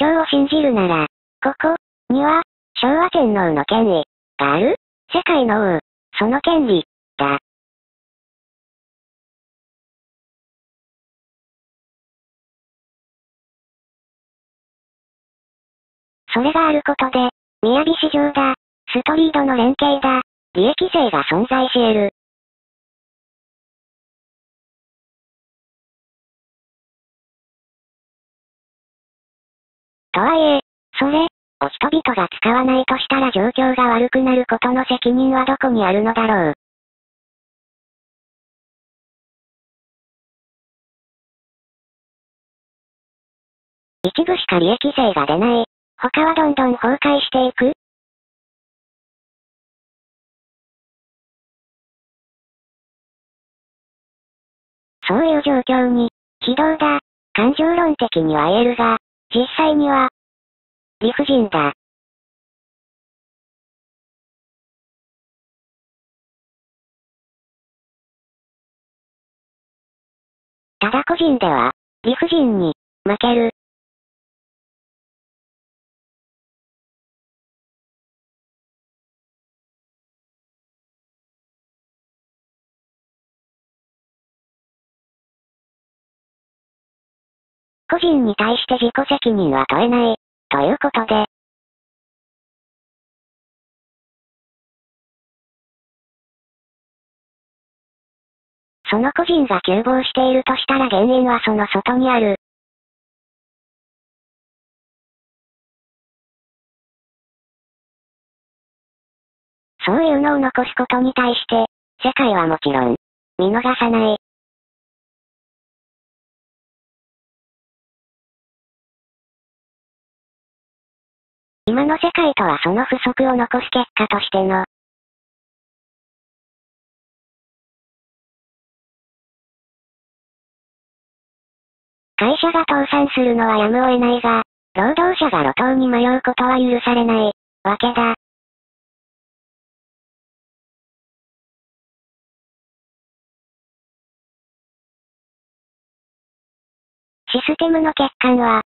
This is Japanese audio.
張を信じるなら、ここ、には、昭和天皇の権威、がある？世界の王、その権利、だ。それがあることで、雅市場だ、ストリートの連携だ、利益税が存在し得る。とはいえ、それ、を人々が使わないとしたら状況が悪くなることの責任はどこにあるのだろう。一部しか利益税が出ない。他はどんどん崩壊していくそういう状況に、非道だ、感情論的には言えるが、実際には、理不尽だ。ただ個人では、理不尽に、負ける。個人に対して自己責任は問えない、ということで。その個人が急防しているとしたら原因はその外にある。そういうのを残すことに対して、世界はもちろん、見逃さない。今の世界とはその不足を残す結果としての、会社が倒産するのはやむを得ないが、労働者が路頭に迷うことは許されない、わけだ。システムの欠陥は、